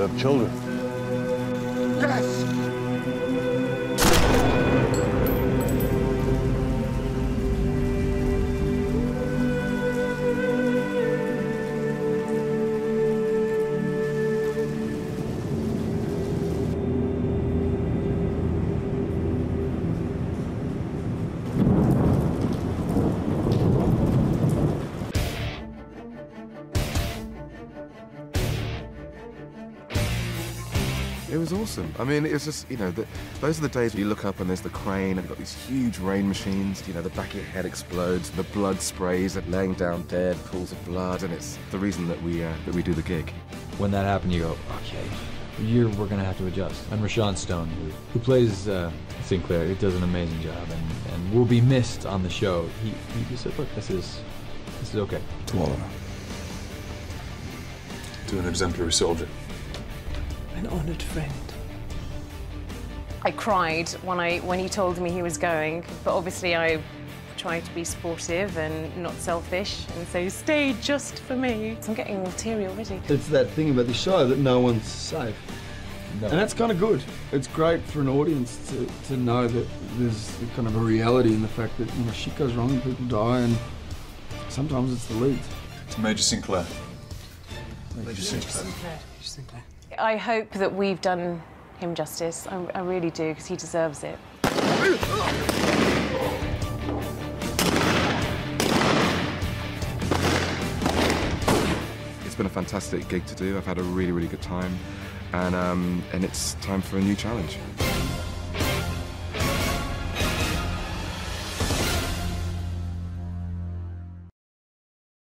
you have children. Yes! It was awesome. I mean, it was just, you know, the, those are the days where you look up and there's the crane and you've got these huge rain machines. You know, the back of your head explodes, the blood sprays at laying down dead, pools of blood, and it's the reason that we uh, that we do the gig. When that happened, you go, okay, you're, we're gonna have to adjust. And Rhashan Stone, who, who plays uh, Sinclair, he does an amazing job and, and will be missed on the show. He, he just said, look, this is this is okay. To all To an exemplary soldier. An honoured friend. I cried when I when he told me he was going, but obviously I tried to be supportive and not selfish, and so stayed just for me. I'm getting all teary already. It's that thing about the show that no one's safe. No. And that's kind of good. It's great for an audience to, to know that there's kind of a reality in the fact that you know shit goes wrong and people die, and sometimes it's the leads. To Major Sinclair. Major Sinclair. Sinclair. I hope that we've done him justice. I, I really do, because he deserves it. It's been a fantastic gig to do. I've had a really, really good time, and um, and it's time for a new challenge.